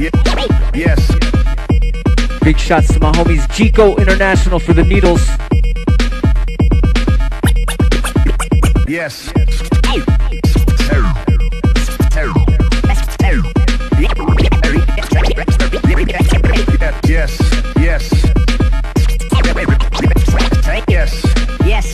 Yes. Big shots to my homies JICO International for the needles. Yes. Yes. Yes. Yes. Yes.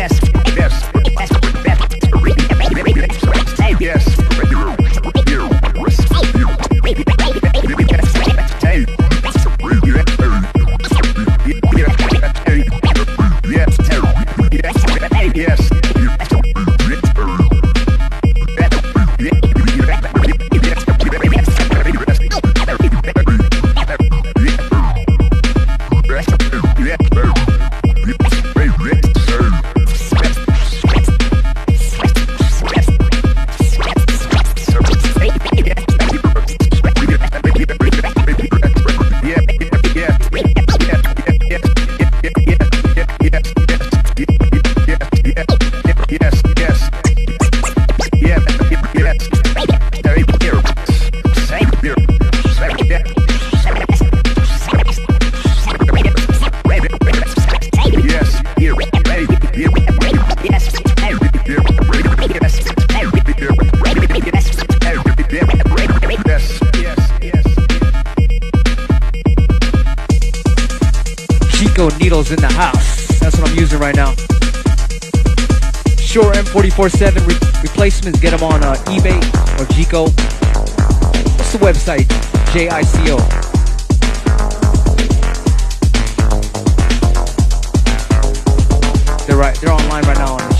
best, best. JICO needles in the house. That's what I'm using right now. Shure N447 re- replacements. Get them on uh, eBay or JICO. What's the website? JICO. They're right. They're online right now on